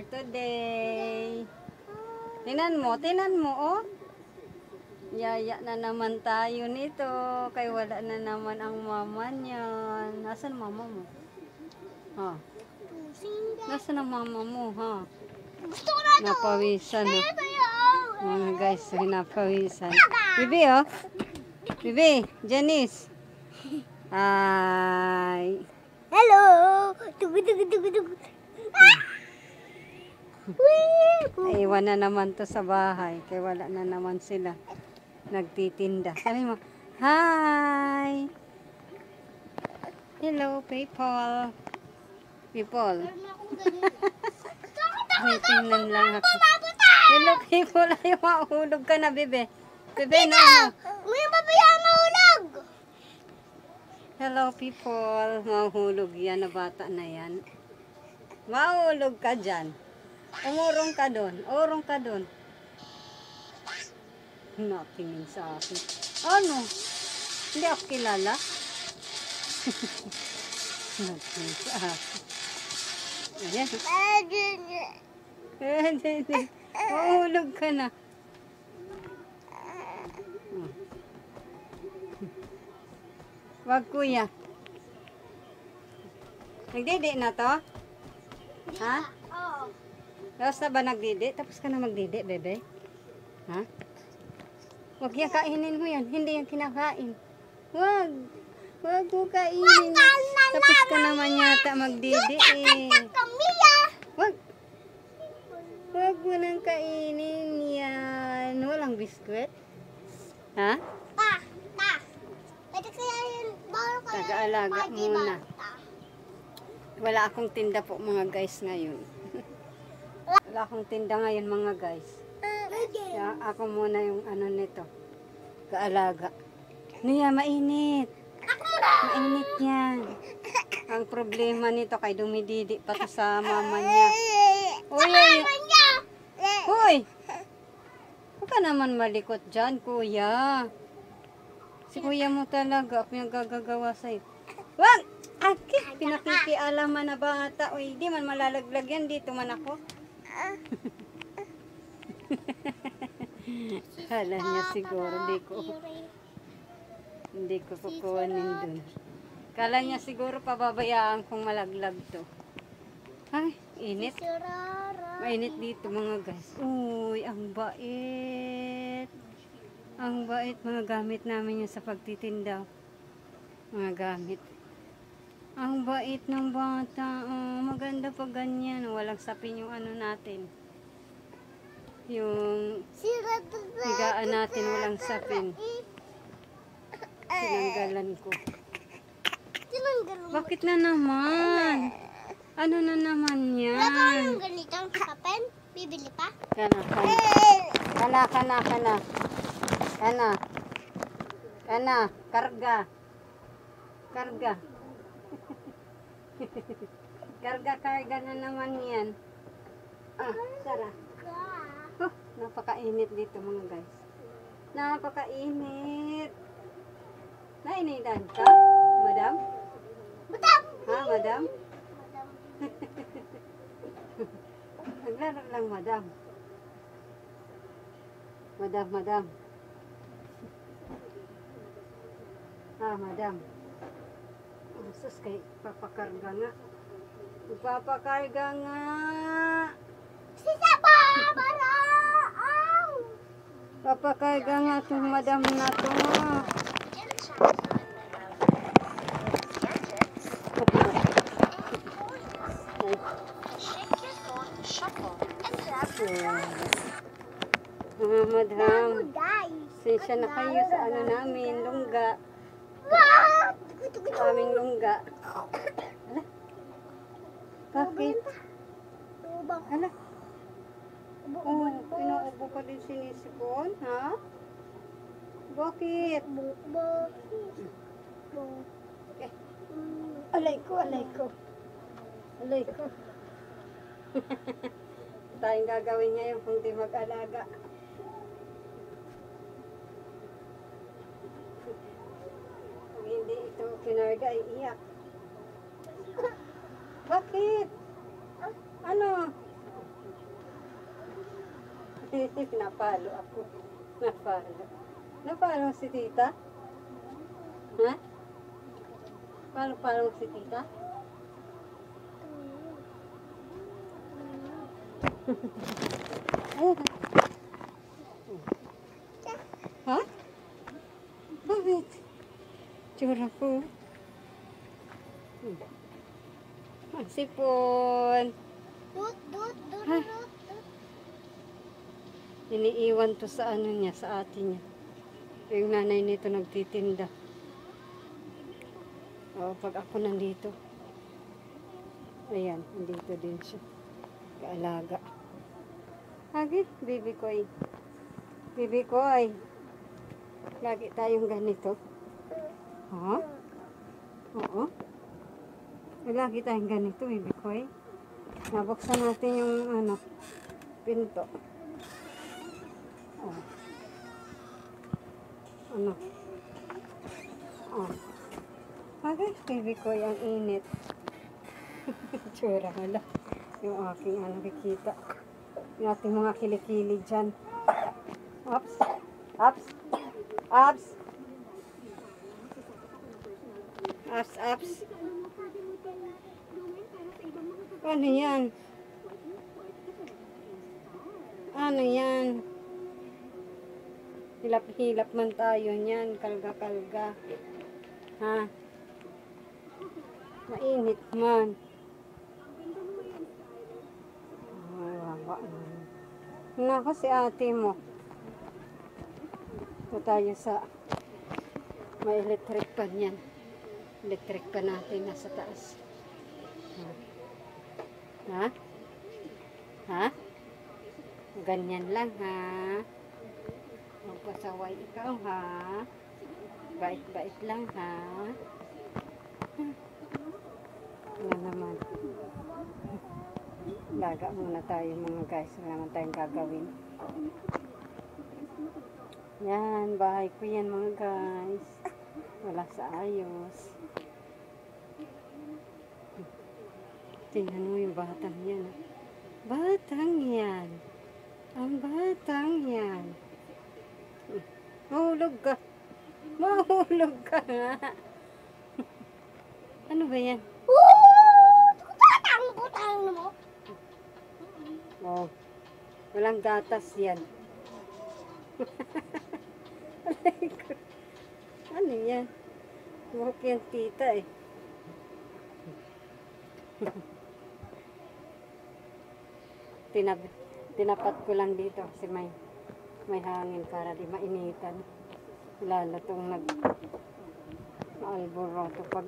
For today. Tinan mo, tinan mo, oh. Yaya na naman tayo nito. Kay wala na naman ang mama niyan. Nasaan mama mo? Ha? Nasaan ang mama mo, ha? Gusto ko na ito. Napawisan? Kaya, Mga guys, napawisan. Bibi, oh. Bibi, Janice. Ay. Hello! Tugu, tugu, tugu, tugu. Ah! Wee! Iwan na naman to sa bahay. Kaya wala na naman sila. Nagtitinda. Sabi mo, Hi! Hello, people. People. May tingnan lang ako. Hello, people. Ay, mahulog ka na, bebe. Bebe, na. ano? May papaya mahulog! Hello, people. Mahulog yan na bata na yan. Mahulog ka dyan. Umurong ka doon. Urong ka doon. Natingin sa akin. Ano? Hindi ako kilala? Natingin sa akin. Ayan. Hindi. Mahulog ka na. Wag kuya. Nagdidi na to? Ha? Tapos na ba nagdidi? Tapos ka na magdidi, bebe? Ha? Huwag yan, kainin mo yan. Hindi yan kinakain. Huwag. Huwag mo kainin. Tapos ka naman yata magdidi eh. Huwag. Huwag mo nang kainin yan. Walang biskwit. Ha? Pa! Pa! Pwede kaya yun, bawal kaya Taga-alaga muna. Wala akong tinda po mga guys ngayon. Wala akong tinda ngayon mga guys. Kaya ako muna yung ano nito. Kaalaga. Niya, mainit. Mainit yan. Ang problema nito kay dumididi pa to sa mama niya. Uy, uy. Huwag ka naman malikot dyan, kuya. Si kuya mo talaga, pinagagagawa sa'yo. Wag! Aki, pinakikialaman na bata. Uy, di man malalaglag yan. Dito man ako. Kala niya siguro, di ko, hindi ko kukuhanin dun. Kala niya siguro pababayaan kong malaglag to. Ay, init. Mainit dito mga guys. Uy, ang bait. Ang bait mga gamit namin yun sa pagtitinda. Mga gamit. Ang bait ng bata. Oh, maganda pa ganyan. Walang sapin yung ano natin. Yung higaan natin walang sapin. Tinanggalan ko. Bakit na naman? Ano na naman yan? yung ganitong kapen? Bibili pa? Kana, kana. Kana, kana, kana. Kana. Kana, karga. Karga. karga, karga na naman yan. Ah, Sara. Huh, napakainit dito mga guys. Napakainit. Nainitan ka, madam? Butam! Ha, madam? Naglaro lang, madam. Madam, madam. Ah, madam. Oh, sus, kay papakarga nga. Papakarga nga. Sisa pa! Para! Ang! Papakarga nga itong madam na to. Mga madam, Guys! sensya na kayo sa ano namin, lungga. Aming lungga. Ala? Bakit? Ala? Oh, inuubo ka din sinisipon, ha? Bakit? Eh, alay ko, alay ko. Alay ko. Tayong gagawin ngayon kung di mag-alaga. Kinarga ay iyak. Bakit? Ano? Napalo ako. Napalo. Napalo si tita? Ha? Palo-palo si tita? Hehehe Tsura ko. Hmm. Ang sipon. Dut, dut, dut, dut, dut. Iniiwan to sa ano niya, sa atin niya. Yung nanay nito nagtitinda. O, pag ako nandito. Ayan, nandito din siya. Kaalaga. Hagi, baby ko ay. Baby ko ay. Lagi tayong ganito. Ha? Oo. Eh, Lagi tayong ganito, baby ko ay. Nabuksan natin yung ano, pinto. Oh. Ano? Oh. Bakit baby ko yung init? Tsura wala. Yung aking ano nakikita. Yung ating mga kilikili dyan. Ups. Ups. Ups. Ups, ups. Ano yan? Ano yan? Hilap-hilap man tayo niyan, kalga-kalga. Ha? Mainit man. Wawa naman. Nako si ate mo. Ito tayo sa may electric pan yan. Electric pan natin nasa taas. Ha? Ha? Ganyan lang ha. Magpasaway ikaw ha. Bait-bait lang ha. Ano naman. Laga muna tayo mga guys. Wala naman tayong gagawin. Yan, bahay ko yan mga guys. Wala sa ayos. Tingnan mo yung batang yan. Batang yan. Ang batang yan. Mahulog ka. Mahulog ka nga. ano ba yan? Butang, butang mo. Oh. Walang gatas yan. Ano yan? Buhok yan tita eh. Tinab tinapat ko lang dito kasi may may hangin para di mainitan. Lalo tong nag alboroto pag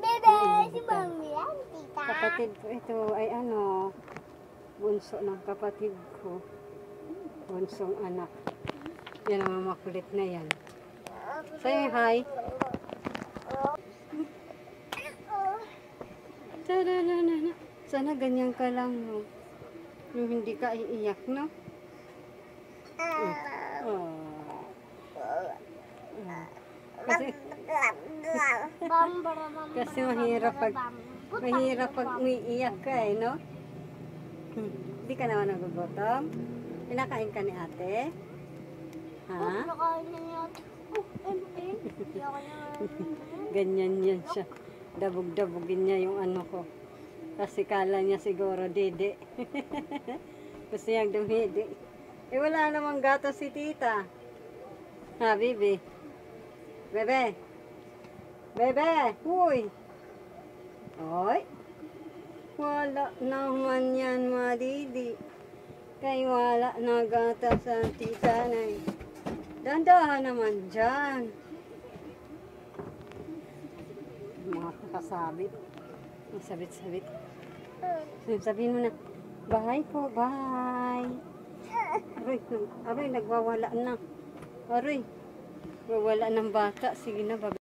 Bebe, si Mami yan, tita. kapatid ko ito ay ano bunso ng kapatid ko. Bunsong anak. Yan ang makulit na yan. Sa'yo hi. Sana ganyan ka lang no yung hindi ka iiyak no oh. Kasi bara, bam, Kasi bara, mahirap pag mahirap pag umiiyak ka eh, no? Hindi ka naman nagugutom? Pinakain ka ni ate? Ha? Nakain na niya. Oh, em, em. Hindi ako na- Ganyan yan siya. Dabog-dabogin niya yung ano ko. Kasi kala niya siguro dede. Gusto niyang dumidi. Eh wala namang gato si tita. Ha, bibi? Bebe? Bebe? Huy! Oy! Wala naman yan, madidi. Kay wala na gata sa tita na Dandahan naman dyan. Mga kakasabit. Ang sabit-sabit. Sabihin mo na, bye po, bye. Aroy, aroy, nagwawala na. Aroy, wawala ng bata. Sige na, bye.